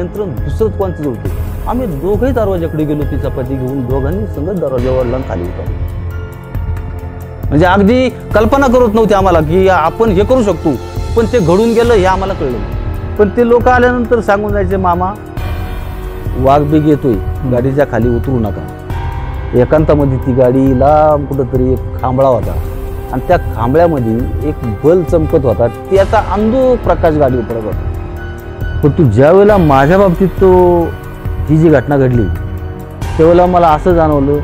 यंत्र दुसरंच कोणतं होतं आम्ही दोघंही दरवाजाकडे गेलो ती चपाती घेऊन दोघांनी संगत दरवाजावर लावून खाली उतरलो म्हणजे अगदी कल्पना करत नव्हती आम्हाला की आपण हे करू शकतो पण ते घडून गेलं हे आम्हाला कळलं पण ते लोक आल्यानंतर सांगून जायचे मामा वाघ बीग येतोय गाडीच्या खाली उतरू नका. एकांतामध्ये ती गाडी लांब कुठंतरी एक खांबळा होता. आणि त्या खांबळ्यामध्ये एक बल चमकत होता त्याचा अंधू प्रकाश गाडी पडत होता. पण तू ज्या वेळेला माझ्या बाबतीत तो ही जी घटना घडली त्यावेळेला मला असं जाणवलं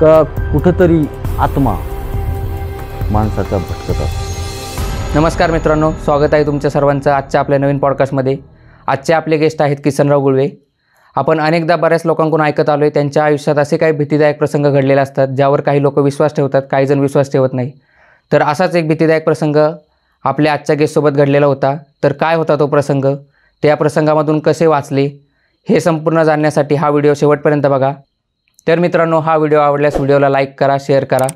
का कुठंतरी आत्मा माणसाचा भटकत असतो. नमस्कार मित्रांनो स्वागत आहे तुमच्या सर्वांचं आजच्या आपल्या नवीन पॉडकास्टमध्ये. आजचे आपले गेस्ट आहेत किसनराव गुळवे. आपण अनेकदा बऱ्याच लोकांकडून ऐकत आलो आहे त्यांच्या आयुष्यात असे काही भीतीदायक प्रसंग घडलेले असतात ज्यावर काही लोक विश्वास ठेवतात काही जण विश्वास ठेवत नाही. तर असाच एक भीतीदायक प्रसंग आपल्या आजच्या गेस्टसोबत घडलेला होता. तर काय होता तो प्रसंग? त्या प्रसंगामधून कसे वाचले हे संपूर्ण जाणण्यासाठी हा व्हिडिओ शेवटपर्यंत बघा. तर मित्रांनो हा व्हिडिओ आवडल्यास व्हिडिओला लाईक करा शेअर करा.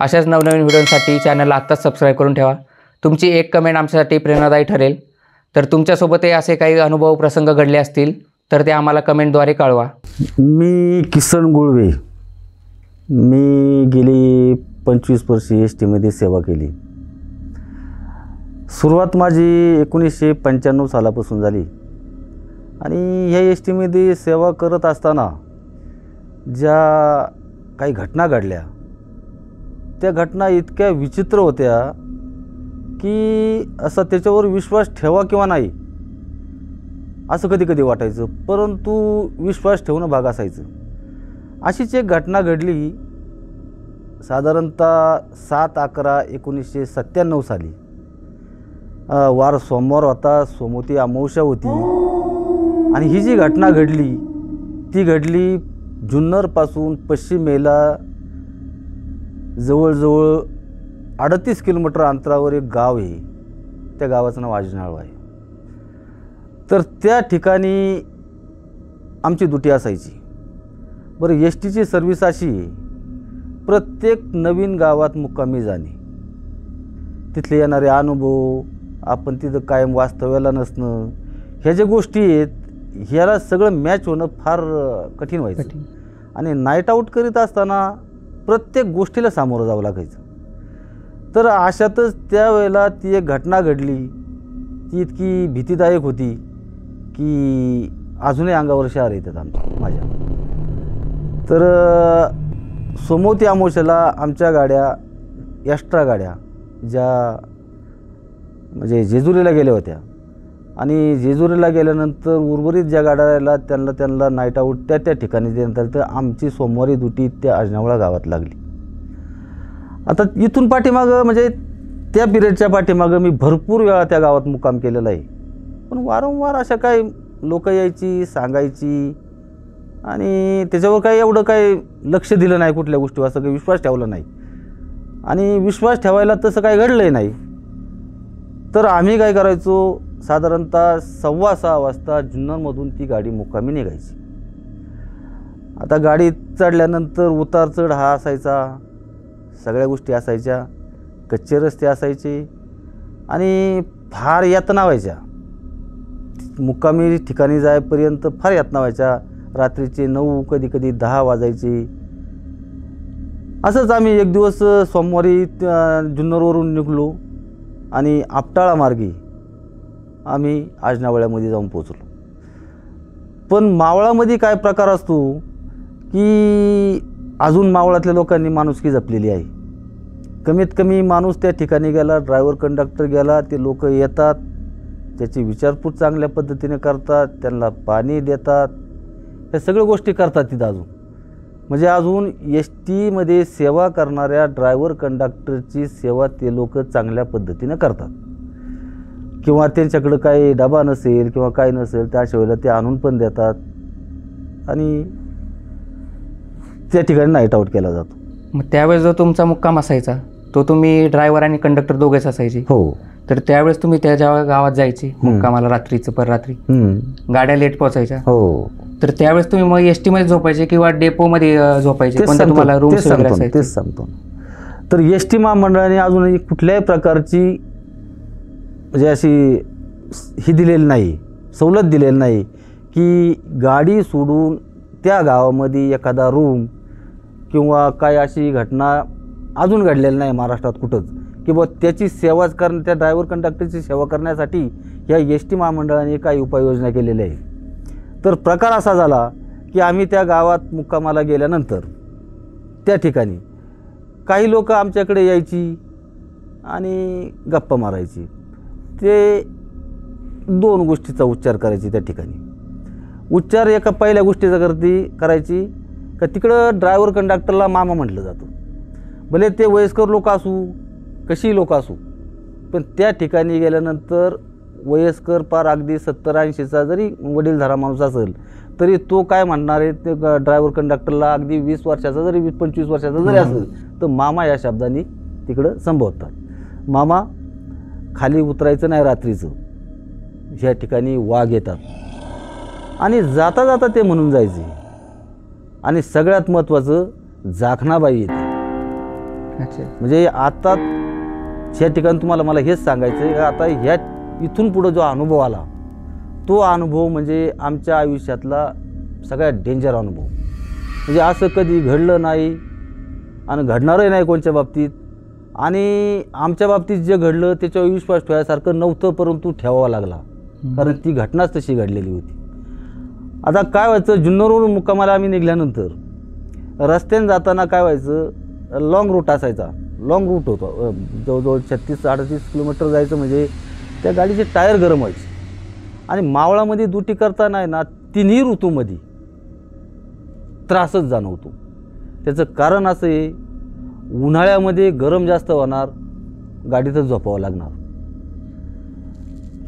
अशाच नवनवीन व्हिडिओसाठी चॅनलला आत्ताच सबस्क्राईब करून ठेवा. तुमची एक कमेंट आमच्यासाठी प्रेरणादायी ठरेल. तर तुमच्यासोबतही असे काही अनुभव प्रसंग घडले असतील तर ते आम्हाला कमेंटद्वारे कळवा. मी किसन गुळवे. मी गेली पंचवीस वर्षे एस टीमध्ये सेवा केली. सुरुवात माझी एकोणीसशे पंच्याण्णव सालापासून झाली. आणि ह्या एस टीमध्ये सेवा करत असताना ज्या काही घटना घडल्या त्या घटना इतक्या विचित्र होत्या की असा त्याच्यावर विश्वास ठेवा किंवा नाही असं कधी कधी वाटायचं. परंतु विश्वास ठेवणं भाग असायचं. अशीच एक घटना घडली. साधारणतः सात अकरा एकोणीसशे सत्त्याण्णव साली. वार सोमवार होता सोमवती अमावस्या होती. आणि ही जी घटना घडली ती घडली जुन्नरपासून पश्चिमेला जवळजवळ अडतीस किलोमीटर अंतरावर एक गाव आहे. त्या गावाचं नाव आजनाळ आहे. तर त्या ठिकाणी आमची दुटी असायची. बरं एस टीची सर्व्हिस अशी प्रत्येक नवीन गावात मुक्कामी जाणे. तिथले येणारे अनुभव आपण तिथं कायम वास्तव्याला नसणं. ह्या ज्या गोष्टी आहेत ह्याला सगळं मॅच होणं फार कठीण व्हायचं. आणि नाईट आऊट करीत असताना प्रत्येक गोष्टीला सामोरं जावं लागायचं. तर अशातच त्यावेळेला ती एक घटना घडली. ती इतकी भीतीदायक होती की अजूनही अंगावर शहर येतात आमच्या माझ्या. तर सोमवती अमावस्याला आमच्या गाड्या एक्स्ट्रा गाड्या ज्या म्हणजे जेजुरीला गेल्या होत्या. आणि जेजुरीला गेल्यानंतर उर्वरित ज्या गाड्या राहिल्या त्यांना त्यांना नाईट आऊट त्या त्या ठिकाणी देण्यात आलं तर आमची सोमवारी दुटी त्या अजनावळा गावात लागली. आता इथून पाठीमागं म्हणजे त्या पिरियडच्या पाठीमागं मी भरपूर वेळा त्या गावात मुक्काम केलेला आहे. पण वारंवार अशा काही लोक यायची सांगायची आणि त्याच्यावर काही एवढं काही लक्ष दिलं नाही कुठल्या गोष्टीवर असं काही विश्वास ठेवला नाही. आणि विश्वास ठेवायला तसं काही घडलंही नाही. तर आम्ही काय करायचो? साधारणतः सव्वा सहा वाजता जुन्नरमधून ती गाडी मुक्कामी निघायची. आता गाडी चढल्यानंतर उतार चढ हा असायचा सगळ्या गोष्टी असायच्या कच्चे रस्ते असायचे आणि फार यातना व्हायच्या. मुक्कामी ठिकाणी जायपर्यंत फार यातना व्हायच्या. रात्रीचे नऊ कधी कधी दहा वाजायचे. असंच आम्ही एक दिवस सोमवारी जुन्नरवरून निघलो. आणि आपटाळा मार्गी आम्ही आजनावळ्यामध्ये जाऊन पोचलो पण मावळामध्ये काय प्रकार असतो की अजून मावळातल्या लोकांनी माणुसकी जपलेली आहे. कमीत कमी माणूस त्या ठिकाणी गेला ड्रायव्हर कंडक्टर गेला ते लोक येतात त्याची विचारपूस चांगल्या पद्धतीने करतात त्यांना पाणी देतात. ह्या सगळ्या गोष्टी करतात तिथं अजून. म्हणजे अजून एस टीमध्ये सेवा करणाऱ्या ड्रायव्हर कंडक्टरची सेवा ते लोक चांगल्या पद्धतीने करतात. किंवा त्यांच्याकडं काही डबा नसेल किंवा काय नसेल त्या वेळेला ते आणून पण देतात. आणि त्या ठिकाणी नाईट आऊट केला जातो. मग त्यावेळेस जो तुमचा मुक्काम असायचा तो तुम्ही ड्रायव्हर आणि कंडक्टर दोघेच असायचे? हो. तर त्यावेळेस तुम्ही त्या जेव्हा गावात जायचे मुक्कामाला रात्रीचं पर रात्री हम्म. गाड्या लेट पोहोचायच्या. हो. तर त्यावेळेस तुम्ही मग एसमध्ये झोपायचे किंवा डेपोमध्ये अं, झोपायचे? तुम्हाला असायचे? तेच सांगतो. तर एस टी महामंडळाने अजूनही कुठल्याही प्रकारची म्हणजे अशी ही दिलेली नाही सवलत दिलेली नाही की गाडी सोडून त्या गावामध्ये एखादा रूम किंवा काय अशी घटना अजून घडलेली नाही महाराष्ट्रात कुठंच. की बुवा त्याची सेवा करणं त्या ड्रायव्हर कंडक्टरची सेवा करण्यासाठी या एस टी महामंडळाने काही उपाययोजना केलेल्या आहे तर प्रकार असा झाला की आम्ही त्या गावात मुक्कामाला गेल्यानंतर त्या ठिकाणी काही लोक आमच्याकडे यायची आणि गप्पा मारायची. ते दोन गोष्टीचा उच्चार करायची त्या ठिकाणी. उच्चार एका पहिल्या गोष्टीचा करती करायची का तिकडं ड्रायव्हर कंडक्टरला मामा म्हटलं जातं. भले ते वयस्कर लोक असू कशी लोक असू? पण त्या ठिकाणी गेल्यानंतर वयस्कर पार अगदी सत्तर ऐंशीचा जरी वडीलधारा माणूस असेल तरी तो काय म्हणणार आहे? ते ड्रायव्हर कंडक्टरला अगदी वीस वर्षाचा जरी वीस पंचवीस वर्षाचा जरी असेल तर मामा या शब्दाने तिकडं संबोधतात मामा खाली उतरायचं नाही रात्रीचं. ह्या ठिकाणी वाघ येतात. आणि जाता जाता ते म्हणून जायचे. आणि सगळ्यात महत्त्वाचं जाखणाबाई येते अच्छा. म्हणजे आता ह्या ठिकाणी तुम्हाला मला हेच सांगायचं आहे. आता ह्या इथून पुढं जो अनुभव आला तो अनुभव म्हणजे आमच्या आयुष्यातला सगळ्यात डेंजर अनुभव. म्हणजे असं कधी घडलं नाही आणि घडणारही नाही कोणत्या बाबतीत. आणि आमच्या बाबतीत जे घडलं त्याच्यावर विश्वास ठेवायसारखं नव्हतं परंतु ठेवावा लागला. कारण ती घटनाच तशी घडलेली होती. आता काय व्हायचं जुन्नरवरून मुक्कामाला आम्ही निघाल्यानंतर रस्त्याने जाताना काय व्हायचं लॉंग रूट असायचा. लॉंग रूट होतं. जवळजवळ छत्तीस अडतीस किलोमीटर जायचं म्हणजे त्या गाडीचे टायर गरम व्हायचे. आणि मावळामध्ये दुटी करताना आहे ना तिन्ही ऋतूमध्ये त्रासच जाणवतो. त्याचं कारण असं आहे उन्हाळ्यामध्ये गरम जास्त होणार गाडीतच झोपावं लागणार.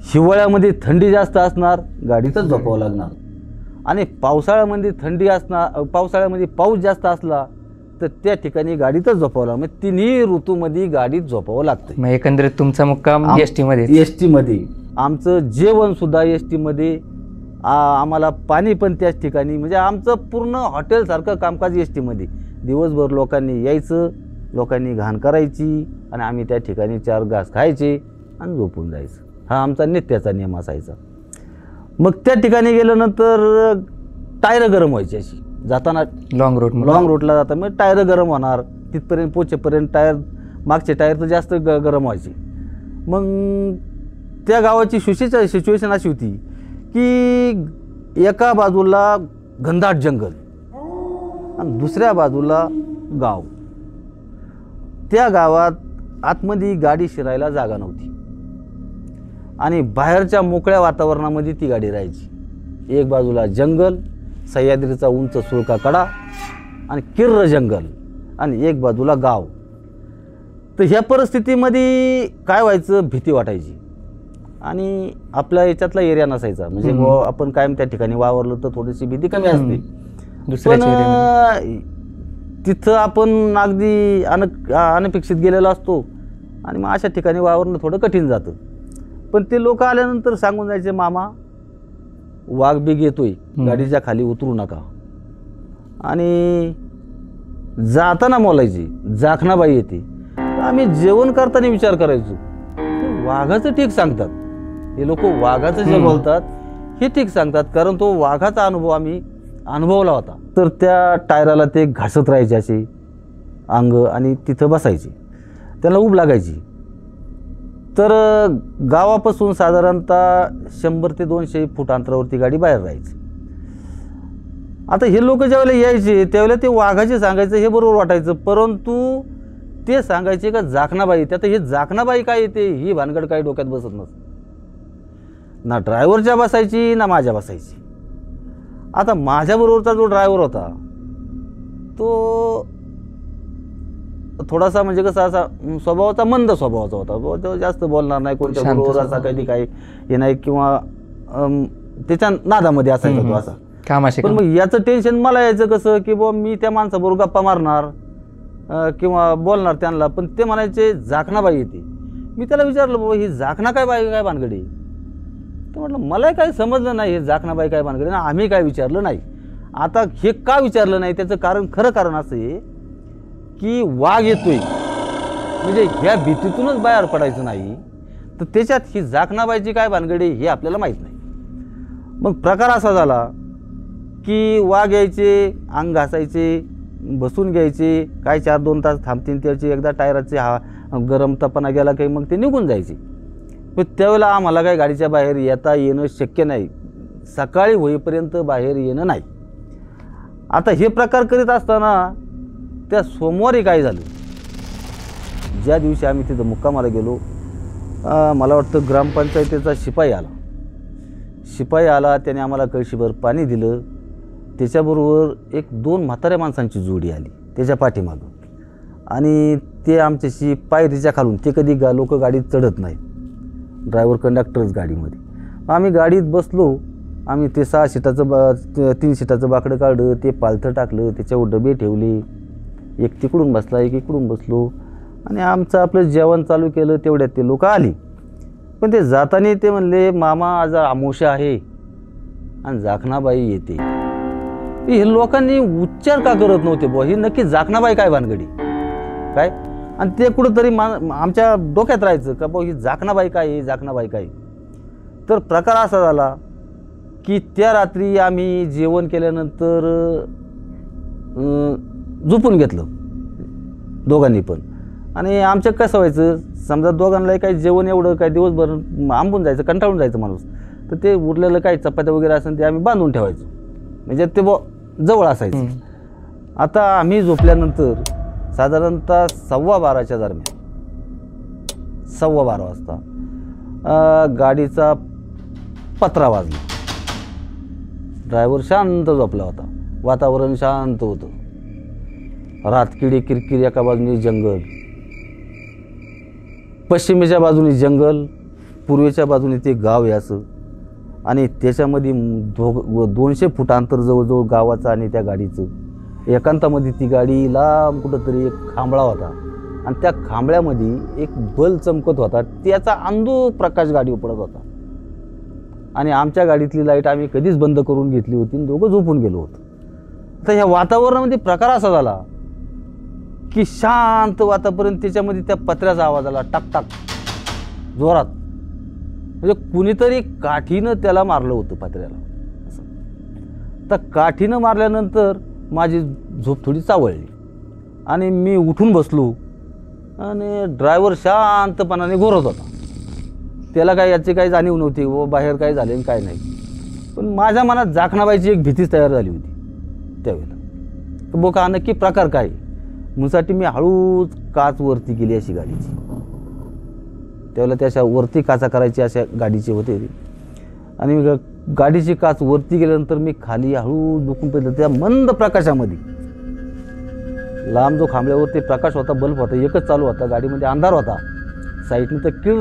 हिवाळ्यामध्ये थंडी जास्त असणार गाडीतच झोपावं लागणार. आणि पावसाळ्यामध्ये थंडी असणार पावसाळ्यामध्ये पाऊस जास्त असला तर त्या ठिकाणी गाडीतच झोपावं म्हणजे तिन्ही ऋतूमध्ये गाडीत झोपावं लागतं मग एकंदरीत तुमचा मुक्काम एस टीमध्ये एस टीमध्ये आमचं जेवणसुद्धा एस टीमध्ये आम्हाला पाणी पण त्याच ठिकाणी. म्हणजे आमचं पूर्ण हॉटेलसारखं कामकाज एस टीमध्ये दिवसभर लोकांनी यायचं लोकांनी घाण करायची आणि आम्ही त्या ठिकाणी चार घास खायचे आणि झोपून जायचं. हा आमचा नित्याचा नियम असायचा. मग त्या ठिकाणी गेल्यानंतर टायर गरम व्हायची अशी. जाताना लॉंग रूट लॉंग रूटला जाता. मग टायर गरम होणार. तिथपर्यंत पोचेपर्यंत टायर मागचे टायर तर जास्त ग गरम व्हायचे. मग त्या गावाची सुशेचा सिच्युएशन अशी होती की एका बाजूला घनदाट जंगल आणि दुसऱ्या बाजूला गाव. त्या गावात आतमध्ये गाडी शिरायला जागा नव्हती. आणि बाहेरच्या मोकळ्या वातावरणामध्ये ती गाडी राहायची. एक बाजूला जंगल सह्याद्रीचा उंच सुळका कडा आणि किर्र जंगल आणि एक बाजूला गाव. तर ह्या परिस्थितीमध्ये काय व्हायचं? भीती वाटायची. आणि आपल्या याच्यातला एरिया नसायचा. म्हणजे आपण कायम त्या ठिकाणी वावरलो तर थोडीशी भीती कमी असते. पण तिथं आपण अगदी अन अनपेक्षित गेलेलो असतो. आणि मग अशा ठिकाणी वावरणं थोडं कठीण जातं. पण ते लोक आल्यानंतर सांगून जायचे मामा वाघ बिग येतोय. गाडीच्या खाली उतरू नका. आणि जाताना मोलायची जाखणाबाई येते. आम्ही जेवण करताना विचार करायचो. वाघाचं ठीक सांगतात. हे लोक वाघाचं जे. बोलतात हे ठीक सांगतात कारण तो वाघाचा अनुभव आम्ही अनुभवला होता. तर त्या टायराला ते घासत राहायचे असे अंग आणि तिथं बसायचे. त्याला ऊब लागायची. तर गावापासून साधारणतः शंभर ते दोनशे फूट अंतरावरती गाडी बाहेर राहायची. आता हे लोक ज्यावेळेला यायचे त्यावेळेला ते वाघाचे सांगायचं हे बरोबर वाटायचं. परंतु ते सांगायचे का जाखणाबाई त्यात हे जाखणाबाई काय येते ही भानगड काही डोक्यात बसत नसत. ना ड्रायव्हरच्या बसायची ना माझ्या बसायची. आता माझ्याबरोबरचा जो ड्रायव्हर होता तो थोडासा म्हणजे कसा असा स्वभावाचा मंद स्वभावाचा होता. तो जास्त बोलणार नाही कोणत्या बरोबर असा. कधी काही हे नाही किंवा त्याच्या नादामध्ये असायचा तो. असा. कामाशी पण. मग याचं टेन्शन मला यायचं कसं की बुवा मी त्या माणसाबरोबर गप्पा मारणार किंवा बोलणार त्यांना पण ते म्हणायचे झाकणाबाई येते मी त्याला विचारलं बाबा ही झाकणा काय बाई काय भानगडी? तर म्हटलं मला काही समजलं नाही हे झाकणाबाई काय भानगडी? आणि आम्ही काय विचारलं नाही. आता हे का विचारलं नाही? त्याचं कारण खरं कारण असं आहे की वाघ येतोय. म्हणजे ह्या भीतीतूनच बाहेर पडायचं नाही. तर त्याच्यात ही झाकणाबाईची काय भानगडी हे आपल्याला माहीत नाही. मग प्रकार असा झाला की वाघ यायचे अंग घासायचे बसून घ्यायचे काय चार दोन तास थांबतील त्याचे एकदा टायराचे हा गरम तपणा गेला काही मग ते निघून जायचे. पण त्यावेळेला आम्हाला काय गाडीच्या बाहेर येता येणं शक्य नाही. सकाळी होईपर्यंत बाहेर येणं नाही. आता हे प्रकार करीत असताना त्या सोमवारी काय झालं? ज्या दिवशी आम्ही तिथं मुक्कामाला गेलो मला वाटतं ग्रामपंचायतीचा शिपाई आला. शिपाई आला त्याने आम्हाला कळशीभर पाणी दिलं. त्याच्याबरोबर एक दोन म्हाताऱ्या माणसांची जोडी आली त्याच्या पाठीमागं. आणि ते आमच्याशी पायरीच्या खालून ते कधी गा लोक गाडीत चढत नाहीत. ड्रायव्हर कंडक्टरच गाडीमध्ये. आम्ही गाडीत बसलो. आम्ही ते सहा शिटाचं बा तीन शिटाचं बाकडं काढलं ते पालथं टाकलं त्याच्यावर डबे ठेवले. एक तिकडून बसला एक इकडून बसलो. आणि आमचं आपलं जेवण चालू केलं तेवढ्यात ते लोक आली. पण ते जाताना ते म्हणले मामा आज आमोशा आहे. आणि जाखणाबाई येते. हे लोकांनी उच्चार का करत नव्हते बुवा? ही नक्की जाखणाबाई काय भानगडी? काय? आणि ते कुठंतरी मा आमच्या डोक्यात राहायचं का बुवा ही जाखणाबाई काय आहे जाखणाबाई काय तर प्रकार असा झाला की त्या रात्री आम्ही जेवण केल्यानंतर झोपून घेतलं. दोघांनी पण. आणि आमच्या कसं व्हायचं समजा दोघांनाही काही जेवण एवढं काय दिवसभर आंबून जायचं कंटाळून जायचं माणूस. तर ते उरलेलं काही चपात्या वगैरे असेल ते आम्ही बांधून ठेवायचो. म्हणजे ते ब जवळ असायचं. आता आम्ही झोपल्यानंतर साधारणतः सव्वा बाराच्या दरम्यान सव्वा बारा वाजता गाडीचा पत्रा वाजला. ड्रायव्हर शांत झोपला होता. वातावरण शांत होतं. रातकिडी किरकिर एका बाजूने जंगल. पश्चिमेच्या बाजूने जंगल पूर्वेच्या बाजूने ते गाव याचं आणि त्याच्यामध्ये दो दोनशे फूट अंतर जवळजवळ गावाचं आणि त्या गाडीचं. एकांतामध्ये ती गाडी लांब कुठंतरी एक खांबळा होता. आणि त्या खांबळ्यामध्ये एक बल चमकत होता. त्याचा अंधू प्रकाश गाडीवर पडत होता. आणि आमच्या गाडीतली लाइट आम्ही कधीच बंद करून घेतली होती आणि दोघं झोपून गेलो होतो. तर ह्या वातावरणामध्ये प्रकार असा झाला की शांत वातावरण त्याच्यामध्ये त्या पत्र्याचा आवाज आला. टाक टाक. जोरात. म्हणजे कुणीतरी काठीनं त्याला मारलं होतं पत्र्याला. असं. तर काठीनं मारल्यानंतर माझी झोप थोडी चावळली. आणि मी उठून बसलो. आणि ड्रायव्हर शांतपणाने घोरत होता. त्याला काय याची काही जाणीव नव्हती. व बाहेर काय झाले आणि काय नाही. पण माझ्या मनात जाखणाबाईची एक भीतीच तयार झाली होती. त्यावेळेला. तर बोका नक्की प्रकार काय? म्हणूनसाठी मी हळूच काच वरती केली अशी गाडीची. त्यावेळेला त्या अशा वरती काचा करायची अशा गाडीचे होते. आणि मी गाडीची काच वरती गेल्यानंतर मी खाली हळू दुखून पडलं. त्या मंद प्रकाशामध्ये. लांब जो खांबल्यावरती प्रकाश होता बल्ब होता एकच चालू होता. गाडीमध्ये अंधार होता. साईडनं तर किळ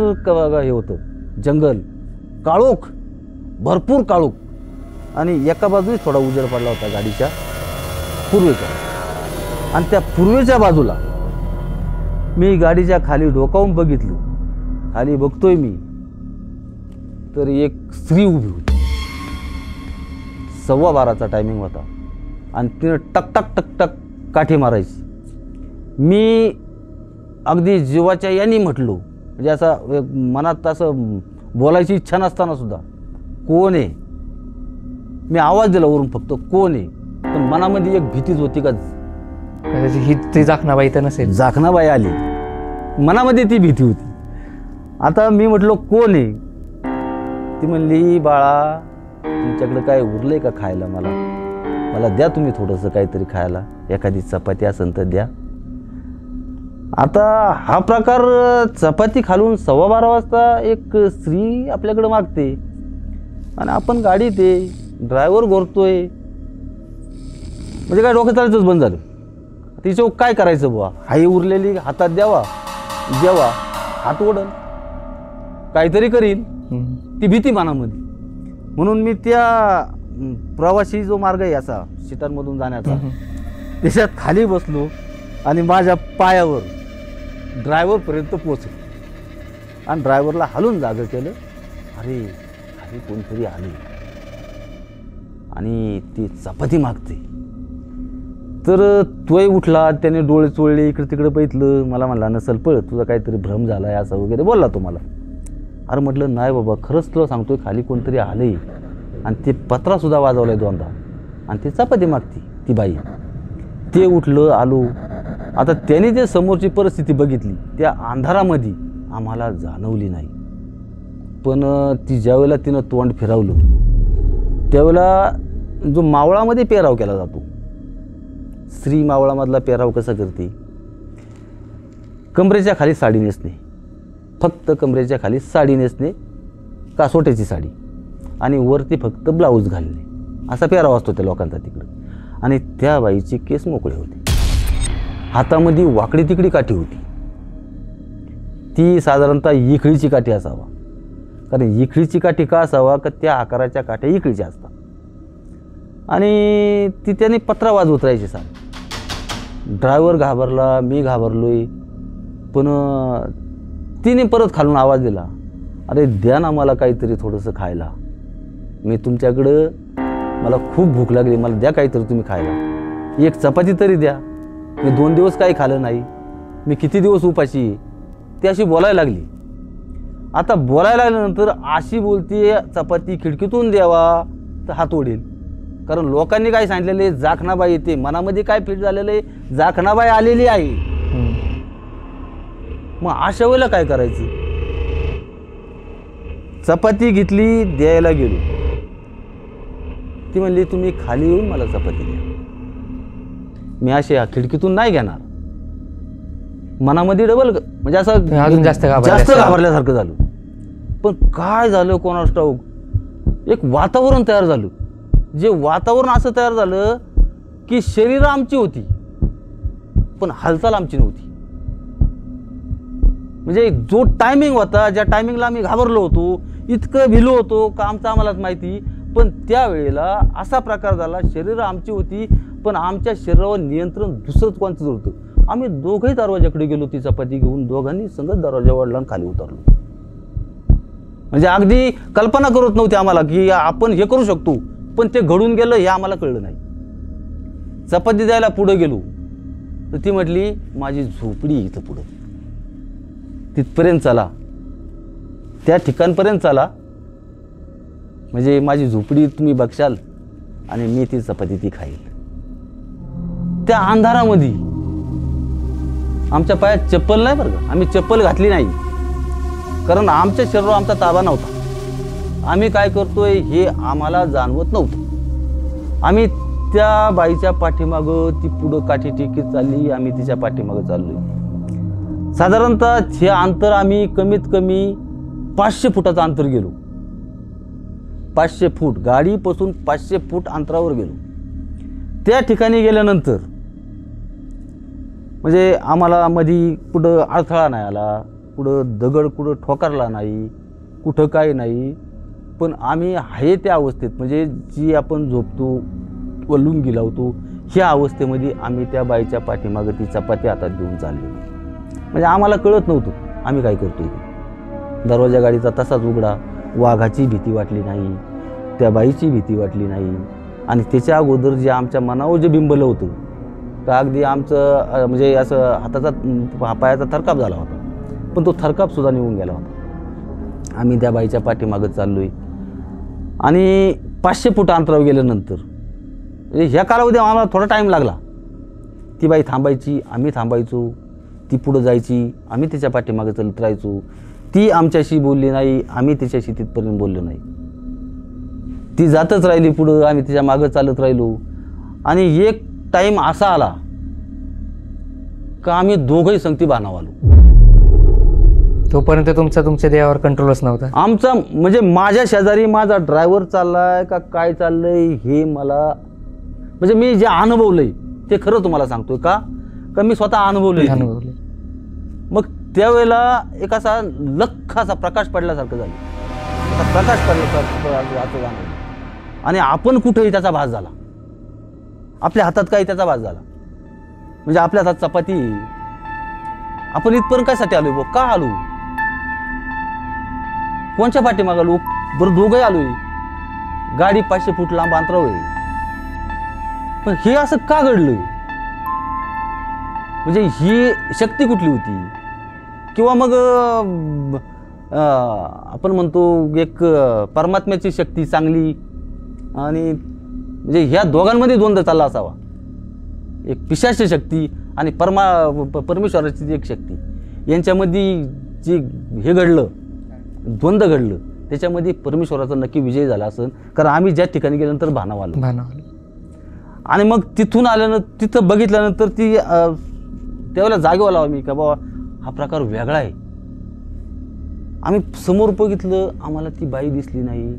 हे होतं. जंगल. काळोख. भरपूर काळोख. आणि एका बाजूने थोडा उजेड पडला होता गाडीच्या पूर्वेचा आणि त्या पूर्वेच्या बाजूला मी गाडीच्या खाली डोकावून बघितलं. खाली बघतोय मी. तर एक स्त्री उभी होती. सव्वा बाराचा टायमिंग होता. आणि तिनं टक टक टक टक काठी मारायची. मी अगदी जीवाच्या यांनी म्हटलो. म्हणजे असं मनात असं बोलायची इच्छा नसताना सुद्धा. कोण आहे? मी आवाज दिला वरून फक्त कोण आहे? पण मनामध्ये एक भीतीच होती का? ही ती जाखणाबाई तर नसेल. जाखणाबाई आली. मनामध्ये ती भीती होती. आता मी म्हटलो कोण आहे? ती म्हणली बाळा तुमच्याकडे काय उरलंय का खायला मला? मला द्या तुम्ही थोडंसं काहीतरी खायला. एखादी चपाती असेल तर द्या. आता हा प्रकार चपाती खालून सव्वा बारा वाजता एक स्त्री आपल्याकडे मागते. आणि आपण गाडीत आहे ड्रायव्हर गोरतोय म्हणजे काय डोकं चालायचंच बंद झालं. तिच्यावर काय करायचं बुवा? हाई उरलेली हातात द्यावा द्यावा हात ओढल काहीतरी करीन. हम्म. ती भीती मनामध्ये. म्हणून मी त्या प्रवासी जो मार्ग आहे याचा सीटांमधून जाण्याचा. त्याच्यात खाली बसलो आणि माझ्या पायावर ड्रायव्हरपर्यंत पोचलो आणि ड्रायव्हरला हलून जागं केलं. अरे खाली कोणतरी आले. आणि ती चपाती मागते. तर तोही उठला त्याने डोळे चोळले इकडे तिकडे बघितलं. मला म्हणला नसल पळ तुझा काहीतरी भ्रम झाला आहे असं वगैरे बोलला तो मला. अरे म्हटलं नाही बाबा खरंच तुला सांगतोय खाली कोणतरी आलंय. आणि ते पत्रासुद्धा वाजवला आहे दोनदा. आणि ते चपाती मागती ती बाई. ते उठलं आलो. आता त्याने जे समोरची परिस्थिती बघितली त्या अंधारामध्ये आम्हाला जाणवली नाही. पण ती ज्यावेळेला तिनं तोंड फिरवलं त्यावेळेला जो मावळामध्ये पेराव केला जातो स्त्री मावळामधला पेराव कसा करते? कमरेच्या खाली साडी नेसणे. फक्त कमरेच्या खाली साडी नेसणे कासोट्याची साडी आणि वरती फक्त ब्लाऊज घालणे. असा पेराव असतो त्या लोकांचा तिकडं. आणि त्या बाईचे केस मोकळे होते. हातामध्ये वाकडी तिकडी काठी होती. ती साधारणतः इखळीची काठी असावा. कारण इखळीची काठी का असावा? का त्या आकाराच्या काठ्या इखळीच्या असतात. आणि ती त्याने पत्रावाज उतरायची सांग ड्रायव्हर घाबरला मी घाबरलोय. पण तिने परत खालून आवाज दिला अरे द्या ना मला काहीतरी थोडंसं खायला. मी तुमच्याकडं मला खूप भूक लागली मला द्या काहीतरी तुम्ही खायला. एक चपाती तरी द्या. मी दोन दिवस काही खाल्लं नाही. मी किती दिवस उपाशी ती अशी बोलायला लागली. आता बोलायला लागल्यानंतर अशी बोलते चपाती खिडकीतून द्यावा तर हात ओढेल. कारण लोकांनी काय सांगितलेलं आहे जाखणाबाई येते. मनामध्ये काय फिट झालेलं आहे? जाखणाबाई आलेली आहे. मग अशा वेळेला काय करायचं? चपाती घेतली द्यायला गेलो. ती म्हणली तुम्ही खाली येऊन मला चपाती द्या. मी असे या खिडकीतून नाही घेणार. मनामध्ये डबल म्हणजे असं अजून जास्त जास्त. घाबरल्यासारखं झालं. पण काय झालं कोणास ठाऊक? एक वातावरण तयार झालं. जे वातावरण असं तयार झालं की शरीर आमची होती पण हालचाल आमची नव्हती. म्हणजे जो टायमिंग होता ज्या टायमिंगला आम्ही घाबरलो होतो इतकं भिलो होतो का आमचं आम्हालाच माहिती पण त्यावेळेला असा प्रकार झाला शरीर आमची होती पण आमच्या शरीरावर नियंत्रण दुसरंच कोणतं होतं आम्ही दोघंही दरवाजाकडे गेलो ती चपाती घेऊन दोघांनी संगत दरवाजा वाढला खाली उतरलो. म्हणजे अगदी कल्पना करत नव्हती आम्हाला की आपण हे करू शकतो पण ते घडून गेलं हे आम्हाला कळलं नाही. चपाती द्यायला पुढं गेलो तर ती म्हटली माझी झोपडी इथं पुढं. तिथपर्यंत चला. त्या ठिकाणपर्यंत चला. म्हणजे माझी झोपडी तुम्ही बघशाल आणि मी ती चपाती ती खाईल. त्या अंधारामध्ये आमच्या पायात चप्पल नाही बरं का? आम्ही चप्पल घातली नाही. कारण आमच्या शरीरावर आमचा ताबा नव्हता. आम्ही काय करतोय हे आम्हाला जाणवत नव्हतं. आम्ही त्या बाईच्या पाठीमागं ती पुढं काठी टेकीत चालली आम्ही तिच्या पाठीमागं चाललो साधारणतः हे अंतर आम्ही कमीत कमी पाचशे फुटाचं अंतर गेलो. पाचशे फूट गाडीपासून पाचशे फूट अंतरावर गेलो. त्या ठिकाणी गेल्यानंतर म्हणजे आम्हाला मधी कुठं अडथळा नाही आला कुठं दगड कुठं ठोकारला नाही कुठं काय नाही. पण आम्ही आहे त्या अवस्थेत म्हणजे जी आपण झोपतो व लुंगी लावतो ह्या अवस्थेमध्ये आम्ही त्या बाईच्या पाठीमागं ती चपाती हातात घेऊन चाललो म्हणजे आम्हाला कळत नव्हतं आम्ही काय करतो इथे दरवाजा गाडीचा तसाच उघडा वाघाची भीती वाटली नाही त्या बाईची भीती वाटली नाही. आणि त्याच्या अगोदर जे आमच्या मनावर जे बिंबलं होतं तर अगदी आमचं म्हणजे असं हाताचा पायाचा थरकाप झाला होता. पण तो थरकापसुद्धा निघून गेला होता. आम्ही त्या बाईच्या पाठीमागं चाललो आहे आणि पाचशे फूट अंतरावर गेल्यानंतर म्हणजे ह्या कालावधी आम्हाला थोडा टाईम लागला. ती बाई थांबायची आम्ही थांबायचो ती पुढं जायची आम्ही तिच्या पाठीमागे चलत राहायचो. ती आमच्याशी बोलली नाही आम्ही तिच्याशी तिथपर्यंत बोललो नाही. ती जातच राहिली पुढं आम्ही तिच्या मागं चालत राहिलो. आणि एक टाईम असा आला का आम्ही दोघंही संगती बाणाव आलो तोपर्यंत तुमचा तुमच्या देहावर कंट्रोलच नव्हता आमचा म्हणजे माझ्या शेजारी माझा ड्रायव्हर चाललाय का काय चाललंय हे मला म्हणजे मी जे अनुभवलंय ते खरं तुम्हाला सांगतोय का का मी स्वतः अनुभवलंय ते. अनुभवले. मग त्यावेळेला एक असा लख असा प्रकाश पडल्यासारखं झालं असा प्रकाश पडल्यासारखं असं असं जाणवलं आणि आपण कुठेही त्याचा भास झाला आपल्या हातात काही त्याचा भास झाला म्हणजे आपल्या हातात चपाती. आपण इथपर्यंत कशासाठी आलोय बुवा? का आलो कोणच्या पाठीमाग आलो बरं दोघंही आलोय. गाडी पाचशे फूट लांब अंतरावर आहे. पण हे असं का घडलं? म्हणजे ही शक्ती कुठली होती? किंवा मग आपण म्हणतो एक परमात्म्याची शक्ती चांगली आणि म्हणजे ह्या दोघांमध्ये द्वंद्व चालला असावा. एक पिशाची शक्ती आणि परमा परमेश्वराची एक शक्ती. यांच्यामध्ये जी हे घडलं द्वंद्व घडलं त्याच्यामध्ये परमेश्वराचा नक्की विजय झाला असेल. कारण आम्ही ज्या ठिकाणी गेल्यानंतर भानाव आलो. आणि मग तिथून आल्यानंतर तिथं बघितल्यानंतर ती त्यावेळेला जागेवर आलो मी का बाबा हा प्रकार वेगळा आहे. आम्ही समोर बघितलं आम्हाला ती बाई दिसली नाही.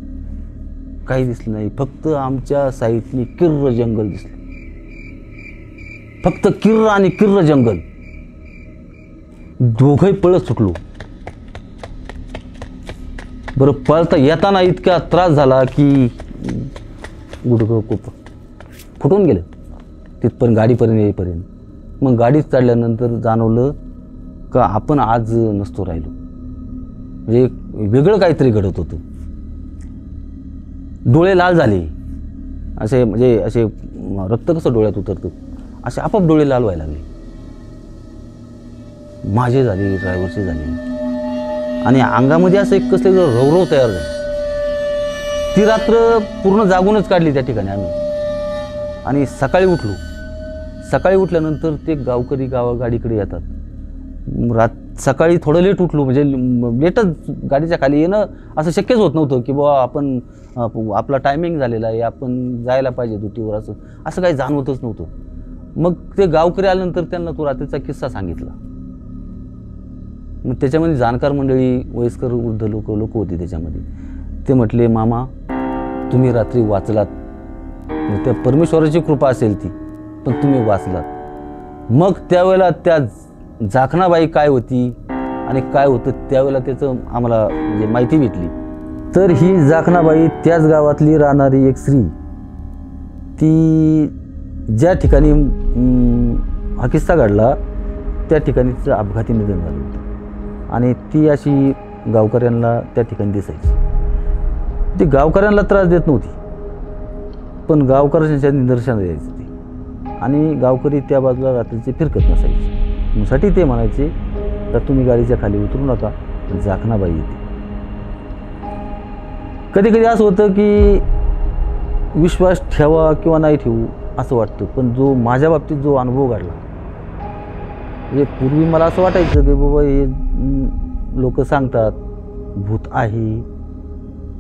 काही दिसलं नाही. फक्त आमच्या साईडनी किर्र जंगल दिसलं. फक्त किर्र आणि किर्र जंगल. दोघंही पळत सुटलो. बरं पळता येताना इतका त्रास झाला की गुडघं खूप फुटून गेलं. तिथपर्यंत गाडीपर्यंत येईपर्यंत. मग गाडीत चढल्यानंतर जाणवलं का आपण आज नसतो राहिलो. म्हणजे वेगळं काहीतरी घडत होतं. डोळे लाल झाले. असे म्हणजे असे रक्त कसं डोळ्यात उतरतं? असे आपाप डोळे लाल व्हायला लागले. माझे झाले ड्रायव्हरचे झाले. आणि अंगामध्ये असं एक कसले रवरव तयार झालं. ती रात्र पूर्ण जागूनच काढली त्या ठिकाणी आम्ही. आणि सकाळी उठलो. सकाळी उठल्यानंतर ते गावकरी गावा गाडीकडे येतात. रात सकाळी थोडं लेट उठलो म्हणजे लेटच गाडीच्या खाली येणं असं शक्यच होत नव्हतं की बाबा आपण आपला टायमिंग झालेला आहे आपण जायला पाहिजे ड्युटीवर असं असं काही जाणवतच नव्हतं. मग ते गावकरी आल्यानंतर त्यांना तो रात्रीचा किस्सा सांगितला. मग त्याच्यामध्ये जाणकार मंडळी वयस्कर वृद्ध लोक लोक होते त्याच्यामध्ये. ते म्हटले मामा तुम्ही रात्री वाचलात. मग त्या परमेश्वराची कृपा असेल ती पण तुम्ही वाचलात. मग त्यावेळेला त्या जाखणाबाई काय होती आणि काय होतं त्यावेळेला त्याचं आम्हाला म्हणजे माहिती भेटली. तर ही जाखणाबाई त्याच गावातली राहणारी एक स्त्री ती ज्या ठिकाणी अं, हा किस्सा घडला त्या ठिकाणी तिचं अपघाती निधन झालं होतं. आणि ती अशी गावकऱ्यांना त्या ठिकाणी दिसायची. ती गावकऱ्यांना त्रास देत नव्हती. पण गावकऱ्यांच्या निदर्शन द्यायची ती. आणि गावकरी त्या बाजूला रात्रीची फिरकत नसायचे. साठी ते म्हणायचे तर तुम्ही गाडीच्या खाली उतरू नका. जाखणाबाई येते. कधी कधी असं होतं की विश्वास ठेवा किंवा नाही ठेवू असं वाटतं. पण जो माझ्या बाबतीत जो अनुभव घडला म्हणजे पूर्वी मला असं वाटायचं की बाबा हे लोक सांगतात भूत आहे.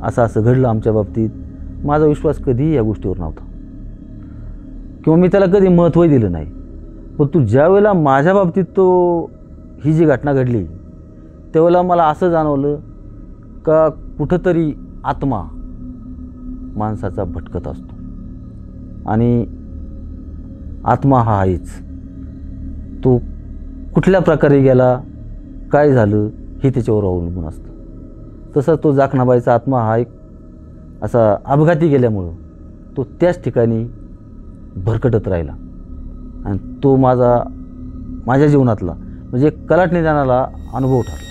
असं असं घडलं आमच्या बाबतीत. माझा विश्वास कधीही या गोष्टीवर नव्हता. किंवा मी त्याला कधी महत्त्वही दिलं नाही. पण तू माझ्या बाबतीत तो ही जी घटना घडली त्यावेळेला मला असं जाणवलं का कुठंतरी आत्मा माणसाचा भटकत असतो. आणि आत्मा हा आहेच. तो कुठल्या प्रकारे गेला काय झालं हे त्याच्यावर अवलंबून असतं. तसं तो जाखणाबाईचा आत्मा हा एक असा अपघाती गेल्यामुळं तो त्याच ठिकाणी भरकटत राहिला. आणि तो माझा माझ्या जीवनातला म्हणजे कलाटणी निदानाला अनुभव ठरला.